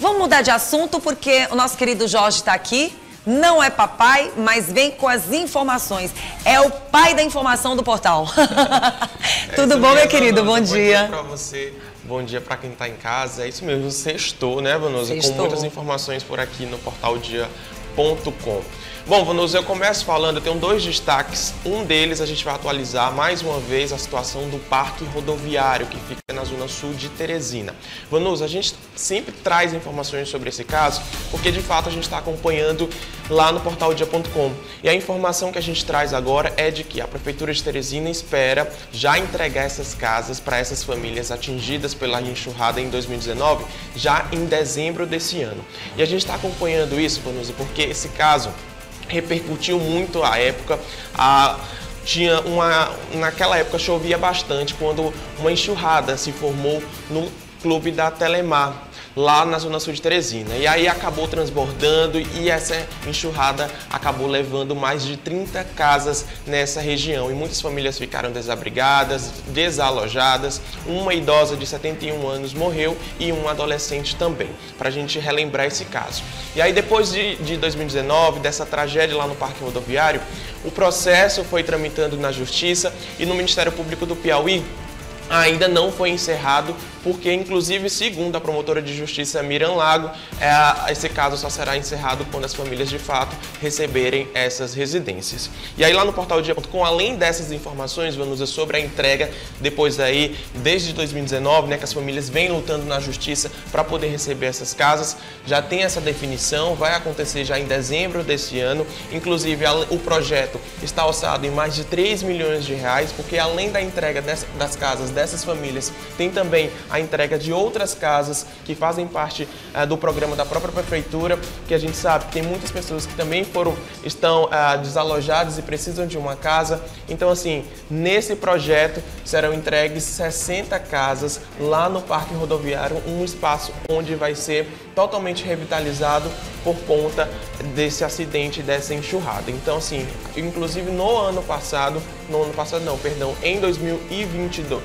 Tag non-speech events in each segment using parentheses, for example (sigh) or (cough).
Vamos mudar de assunto porque o nosso querido Jorge está aqui. Não é papai, mas vem com as informações. É o pai da informação do portal. (laughs) É Tudo bom, meu querido? Bom, bom dia. dia para você. Bom dia para quem está em casa. É isso mesmo, sextou, né, Vanusa? Com muitas informações por aqui no portaldia.com. Bom, Vanusa, eu começo falando, eu tenho dois destaques. Um deles a gente vai atualizar mais uma vez a situação do parque rodoviário que fica na zona sul de Teresina. Vanusa, a gente sempre traz informações sobre esse caso porque de fato a gente está acompanhando lá no portaldia.com. E a informação que a gente traz agora é de que a Prefeitura de Teresina espera já entregar essas casas para essas famílias atingidas pela enxurrada em 2019, já em dezembro desse ano. E a gente está acompanhando isso, Vanusa, porque esse caso repercutiu muito à época. A, tinha uma, naquela época chovia bastante quando uma enxurrada se formou no clube da Telemar lá na zona sul de Teresina. E aí acabou transbordando e essa enxurrada acabou levando mais de 30 casas nessa região. E muitas famílias ficaram desabrigadas, desalojadas. Uma idosa de 71 anos morreu e um adolescente também, para a gente relembrar esse caso. E aí depois de, de 2019, dessa tragédia lá no Parque Rodoviário, o processo foi tramitando na Justiça e no Ministério Público do Piauí ainda não foi encerrado, porque inclusive segundo a promotora de justiça Miriam Lago, é, esse caso só será encerrado quando as famílias de fato receberem essas residências. E aí lá no portal dia.com, além dessas informações, Vanusa, sobre a entrega depois daí, desde 2019, né, que as famílias vêm lutando na justiça para poder receber essas casas, já tem essa definição, vai acontecer já em dezembro desse ano, inclusive o projeto está orçado em mais de 3 milhões de reais, porque além da entrega das casas dessas famílias, tem também a entrega de outras casas que fazem parte ah, do programa da própria prefeitura, que a gente sabe que tem muitas pessoas que também foram estão ah, desalojadas e precisam de uma casa. Então assim, nesse projeto serão entregues 60 casas lá no Parque Rodoviário, um espaço onde vai ser totalmente revitalizado por conta desse acidente, dessa enxurrada. Então, assim, inclusive no ano passado, no ano passado não, perdão, em 2022,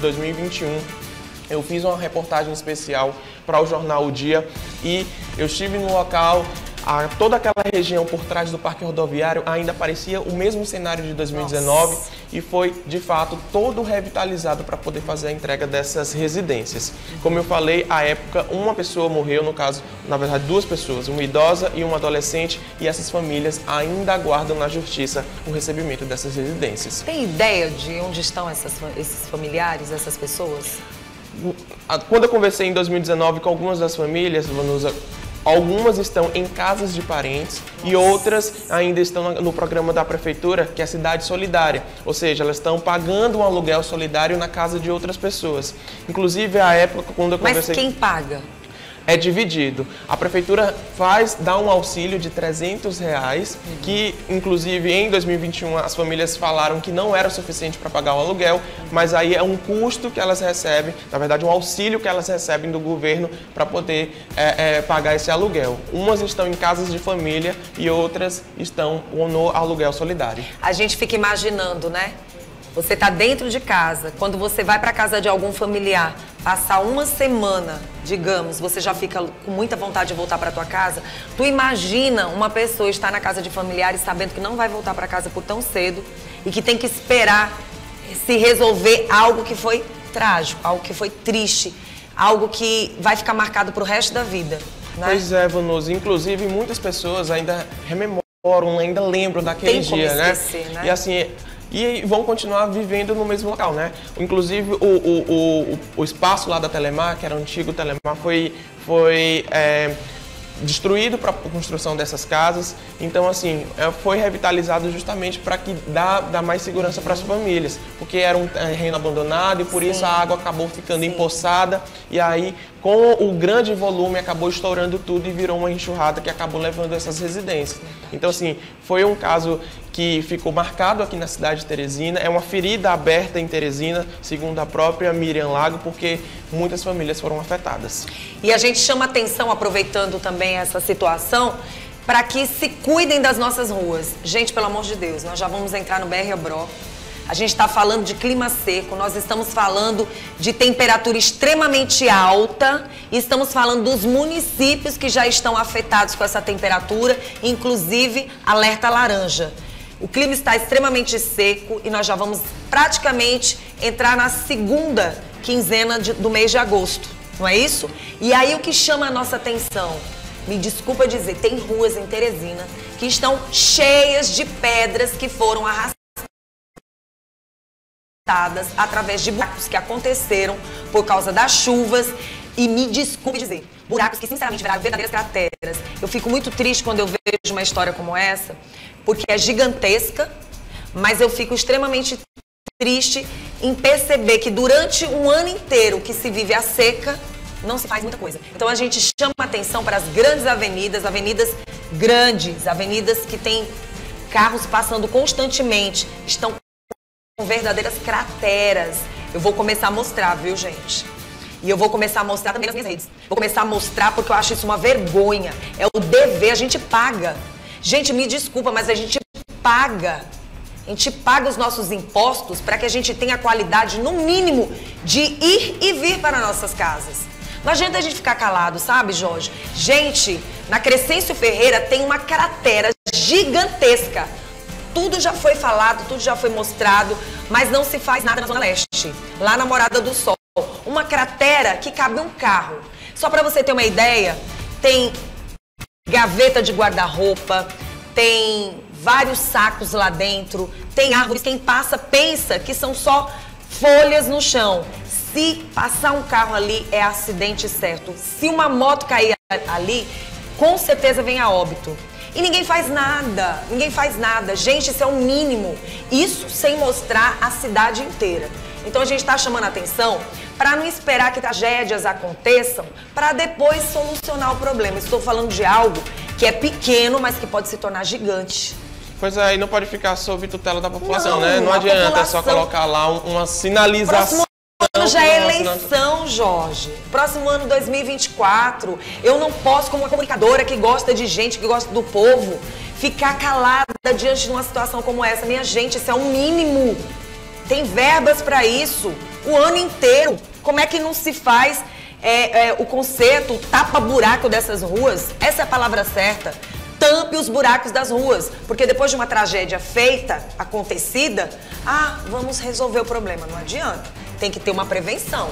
2021, eu fiz uma reportagem especial para o jornal O Dia e eu estive no local. A- toda aquela região por trás do parque rodoviário ainda parecia o mesmo cenário de 2019 e foi de fato todo revitalizado para poder fazer a entrega dessas residências. Como eu falei, à época uma pessoa morreu, no caso, na verdade duas pessoas, uma idosa e uma adolescente, e essas famílias ainda aguardam na justiça o recebimento dessas residências. Tem ideia de onde estão essas esses familiares, essas pessoas? A- Quando eu conversei em 2019 com algumas das famílias, Vanusa, algumas estão em casas de parentes e outras ainda estão no programa da prefeitura, que é a Cidade Solidária. Ou seja, elas estão pagando um aluguel solidário na casa de outras pessoas. Inclusive, à época, quando eu Mas conversei... quem paga? É dividido. A prefeitura faz, dá um auxílio de 300 reais, que inclusive em 2021 as famílias falaram que não era suficiente para pagar o aluguel, mas aí é um custo que elas recebem, na verdade um auxílio que elas recebem do governo para poder é, é, pagar esse aluguel. Umas estão em casas de família e outras estão no aluguel solidário. A gente fica imaginando, né? Você tá dentro de casa, quando você vai para casa de algum familiar, passar uma semana, digamos, você já fica com muita vontade de voltar para tua casa. Tu imagina uma pessoa estar na casa de familiares sabendo que não vai voltar para casa por tão cedo e que tem que esperar se resolver algo que foi trágico, algo que foi triste, algo que vai ficar marcado pro resto da vida, né? Pois é, Vanusa. Inclusive, muitas pessoas ainda rememoram, ainda lembram daquele dia, né? esquecer, né? E assim, e vão continuar vivendo no mesmo local, né? Inclusive, o, o, o, o espaço lá da Telemar, que era o antigo Telemar, foi, foi é, destruído para a construção dessas casas. Então, assim, é, foi revitalizado justamente para que dá, dá mais segurança para as famílias, porque era um terreno abandonado e por isso a água acabou ficando empoçada e aí com o grande volume acabou estourando tudo e virou uma enxurrada que acabou levando essas residências. Então, assim, foi um caso que ficou marcado aqui na cidade de Teresina. É uma ferida aberta em Teresina, segundo a própria Miriam Lago, porque muitas famílias foram afetadas. E a gente chama atenção, aproveitando também essa situação, para que se cuidem das nossas ruas. Gente, pelo amor de Deus, nós já vamos entrar no BR Obró. A gente está falando de clima seco, nós estamos falando de temperatura extremamente alta e estamos falando dos municípios que já estão afetados com essa temperatura, inclusive alerta laranja. O clima está extremamente seco e nós já vamos praticamente entrar na segunda quinzena de, do mês de agosto, não é isso? E aí o que chama a nossa atenção? Me desculpa dizer, tem ruas em Teresina que estão cheias de pedras que foram arrastadas através de buracos que aconteceram por causa das chuvas. E me desculpe dizer, buracos que sinceramente viraram verdadeiras crateras. Eu fico muito triste quando eu vejo uma história como essa, porque é gigantesca, mas eu fico extremamente triste em perceber que durante um ano inteiro que se vive a seca, não se faz muita coisa. Então a gente chama atenção para as grandes avenidas, avenidas grandes, avenidas que têm carros passando constantemente, estão com verdadeiras crateras. Eu vou começar a mostrar, viu, gente? E eu vou começar a mostrar também nas minhas redes. Vou começar a mostrar porque eu acho isso uma vergonha. É o dever, a gente paga. Gente, me desculpa, mas a gente paga. A gente paga os nossos impostos para que a gente tenha qualidade, no mínimo, de ir e vir para nossas casas. Não adianta a gente ficar calado, sabe, Jorge? Gente, na Crescêncio Ferreira tem uma cratera gigantesca tudo já foi falado, tudo já foi mostrado, mas não se faz nada na Zona Leste, lá na Morada do Sol. Uma cratera que cabe um carro. Só para você ter uma ideia, tem gaveta de guarda-roupa, tem vários sacos lá dentro, tem árvores. Quem passa pensa que são só folhas no chão. Se passar um carro ali, é acidente certo. Se uma moto cair ali, com certeza vem a óbito. E ninguém faz nada, ninguém faz nada. Gente, isso é o mínimo. Isso sem mostrar a cidade inteira. Então a gente está chamando a atenção para não esperar que tragédias aconteçam para depois solucionar o problema. Estou falando de algo que é pequeno, mas que pode se tornar gigante. Pois é, e não pode ficar sob tutela da população, não, né? Não adianta população... só colocar lá uma sinalização ano já é eleição, Jorge. Próximo ano, 2024. Eu não posso, como uma comunicadora que gosta de gente, que gosta do povo, ficar calada diante de uma situação como essa. Minha gente, isso é um mínimo. Tem verbas para isso. O ano inteiro. Como é que não se faz é, é, o conserto, o tapa-buraco dessas ruas? Essa é a palavra certa tampe os buracos das ruas. Porque depois de uma tragédia feita, acontecida, ah, vamos resolver o problema. Não adianta tem que ter uma prevenção.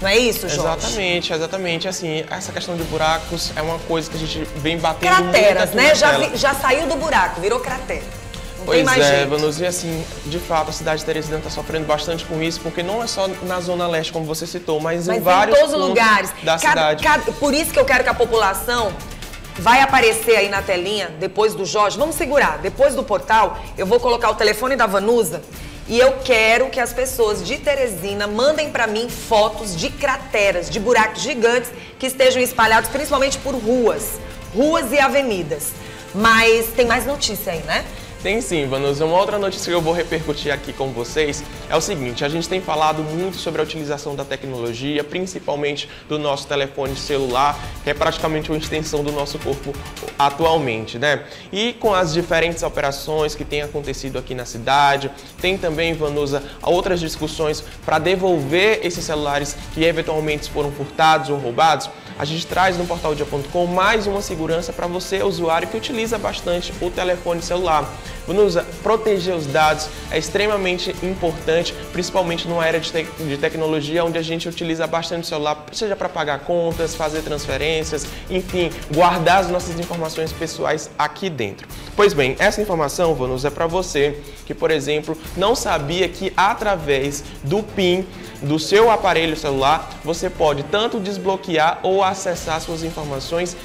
Não é isso, Jorge? Exatamente, exatamente. Assim, essa questão de buracos é uma coisa que a gente vem batendo Crateras, né? Já, vi, já saiu do buraco, virou cratera. Não pois é, Vanus, e assim, de fato, a cidade de Teresina está sofrendo bastante com isso, porque não é só na Zona Leste, como você citou, mas, mas em vários em todos os lugares da cada, cidade. Cada, por isso que eu quero que a população vai aparecer aí na telinha, depois do Jorge, vamos segurar, depois do portal, eu vou colocar o telefone da Vanusa e eu quero que as pessoas de Teresina mandem para mim fotos de crateras, de buracos gigantes que estejam espalhados principalmente por ruas, ruas e avenidas. Mas tem mais notícia aí, né? Tem sim, Vanusa. Uma outra notícia que eu vou repercutir aqui com vocês é o seguinte: a gente tem falado muito sobre a utilização da tecnologia, principalmente do nosso telefone celular, que é praticamente uma extensão do nosso corpo atualmente, né? E com as diferentes operações que têm acontecido aqui na cidade, tem também, Vanusa, outras discussões para devolver esses celulares que eventualmente foram furtados ou roubados a gente traz no portaldia.com mais uma segurança para você, usuário que utiliza bastante o telefone celular. Vanusa, proteger os dados é extremamente importante, principalmente numa era de, te de tecnologia onde a gente utiliza bastante o celular, seja para pagar contas, fazer transferências, enfim, guardar as nossas informações pessoais aqui dentro. Pois bem, essa informação, Vanusa, é para você que, por exemplo, não sabia que através do PIN do seu aparelho celular, você pode tanto desbloquear ou acessar suas informações,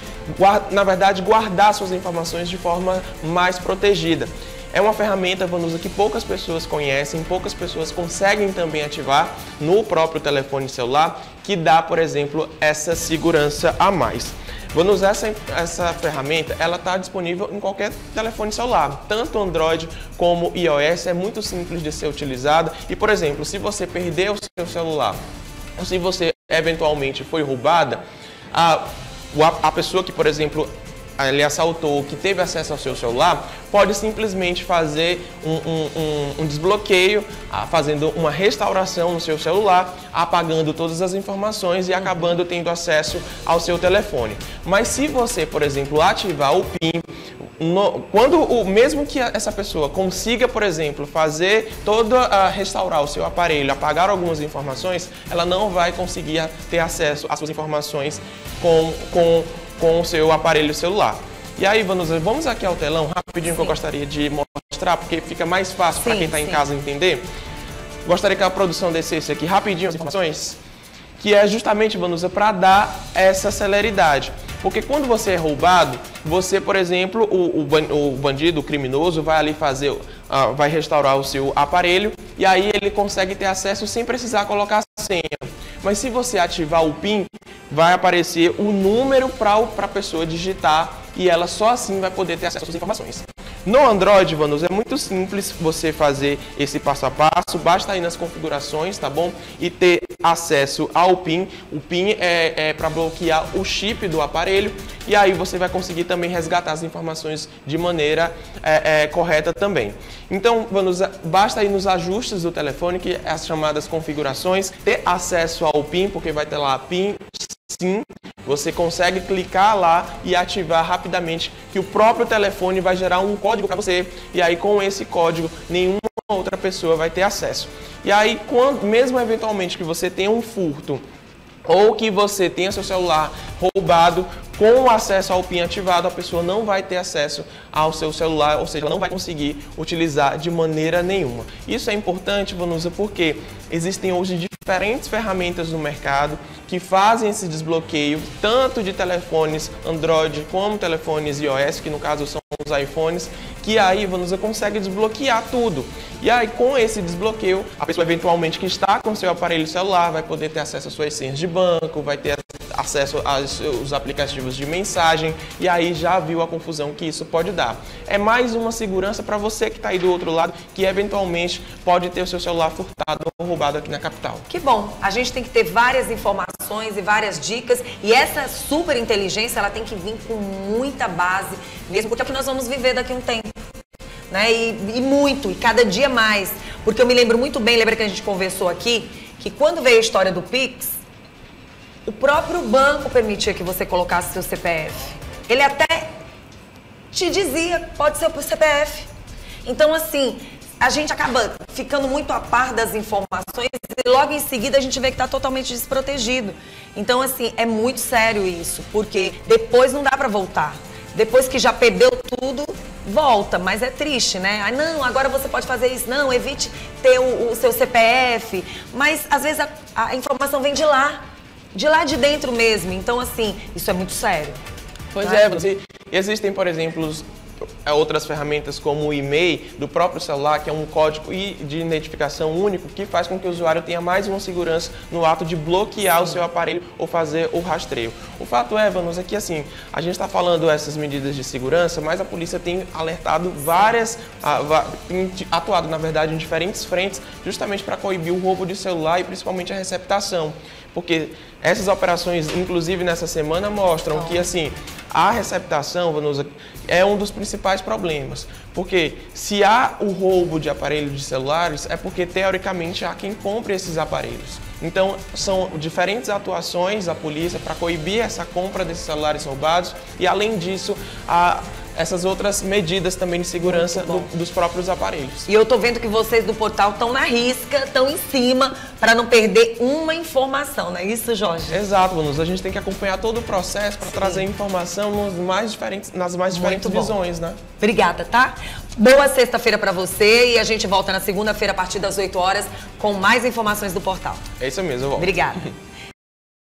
na verdade, guardar suas informações de forma mais protegida. É uma ferramenta, Vanusa, que poucas pessoas conhecem, poucas pessoas conseguem também ativar no próprio telefone celular, que dá, por exemplo, essa segurança a mais. Vamos usar essa, essa ferramenta, ela está disponível em qualquer telefone celular, tanto Android como iOS, é muito simples de ser utilizada. E, por exemplo, se você perder o seu celular, ou se você eventualmente foi roubada, a, a pessoa que, por exemplo, ele assaltou, que teve acesso ao seu celular, pode simplesmente fazer um, um, um, um desbloqueio, ah, fazendo uma restauração no seu celular, apagando todas as informações e acabando tendo acesso ao seu telefone. Mas se você, por exemplo, ativar o PIN, no, quando o mesmo que essa pessoa consiga, por exemplo, fazer toda a restaurar o seu aparelho, apagar algumas informações, ela não vai conseguir ter acesso às suas informações com, com, com o seu aparelho celular. E aí, Vanusa, vamos aqui ao telão rapidinho sim. que eu gostaria de mostrar, porque fica mais fácil para quem está em casa entender. Gostaria que a produção descesse aqui rapidinho as informações, que é justamente, Vanusa, para dar essa celeridade. Porque quando você é roubado, você, por exemplo, o, o bandido, o criminoso, vai ali fazer, uh, vai restaurar o seu aparelho e aí ele consegue ter acesso sem precisar colocar a senha. Mas se você ativar o PIN, vai aparecer o número para a pessoa digitar e ela só assim vai poder ter acesso às informações. No Android, Vanus, é muito simples você fazer esse passo a passo, basta ir nas configurações, tá bom? E ter acesso ao PIN. O PIN é, é para bloquear o chip do aparelho e aí você vai conseguir também resgatar as informações de maneira é, é, correta também. Então, Vanus, basta ir nos ajustes do telefone, que é as chamadas configurações, ter acesso ao PIN, porque vai ter lá PIN sim, você consegue clicar lá e ativar rapidamente que o próprio telefone vai gerar um código para você e aí com esse código nenhuma outra pessoa vai ter acesso. E aí, quando, mesmo eventualmente que você tenha um furto ou que você tenha seu celular roubado, com o acesso ao PIN ativado, a pessoa não vai ter acesso ao seu celular, ou seja, não vai conseguir utilizar de maneira nenhuma. Isso é importante, Vanusa, porque existem hoje diferentes ferramentas no mercado que fazem esse desbloqueio, tanto de telefones Android como telefones iOS, que no caso são os iPhones, que aí Vanusa consegue desbloquear tudo. E aí, com esse desbloqueio, a pessoa eventualmente que está com seu aparelho celular vai poder ter acesso às suas senhas de banco, vai ter acesso aos aplicativos de mensagem e aí já viu a confusão que isso pode dar. É mais uma segurança para você que está aí do outro lado que eventualmente pode ter o seu celular furtado ou roubado aqui na capital. Que bom, a gente tem que ter várias informações e várias dicas e essa super inteligência ela tem que vir com muita base mesmo, porque é o que nós vamos viver daqui a um tempo. Né? E, e muito, e cada dia mais. Porque eu me lembro muito bem, lembra que a gente conversou aqui, que quando veio a história do Pix, o próprio banco permitia que você colocasse seu CPF. Ele até te dizia, pode ser o CPF. Então, assim, a gente acaba ficando muito a par das informações e logo em seguida a gente vê que está totalmente desprotegido. Então, assim, é muito sério isso, porque depois não dá para voltar. Depois que já perdeu tudo, volta, mas é triste, né? Ah, não, agora você pode fazer isso. Não, evite ter o, o seu CPF. Mas às vezes a, a informação vem de lá de lá de dentro mesmo. Então, assim, isso é muito sério. Pois é, você, existem, por exemplo, é, outras ferramentas como o e-mail do próprio celular, que é um código de identificação único que faz com que o usuário tenha mais uma segurança no ato de bloquear o seu aparelho ou fazer o rastreio. O fato é, Vanos, é que assim, a gente está falando essas medidas de segurança, mas a polícia tem alertado várias, tem atuado, na verdade, em diferentes frentes, justamente para coibir o roubo de celular e principalmente a receptação porque essas operações, inclusive nessa semana, mostram que assim a receptação, Vanusa, é um dos principais problemas. Porque se há o roubo de aparelhos de celulares, é porque teoricamente há quem compre esses aparelhos. Então, são diferentes atuações da polícia para coibir essa compra desses celulares roubados e, além disso, a essas outras medidas também de segurança do, dos próprios aparelhos. E eu tô vendo que vocês do portal estão na risca, estão em cima, para não perder uma informação, não é isso, Jorge? Exato, Bonus. A gente tem que acompanhar todo o processo para trazer informação nas mais diferentes, nas mais diferentes visões, né? Obrigada, tá? Boa sexta-feira para você e a gente volta na segunda-feira a partir das 8 horas com mais informações do portal. É isso mesmo, eu volto. Obrigada. (laughs)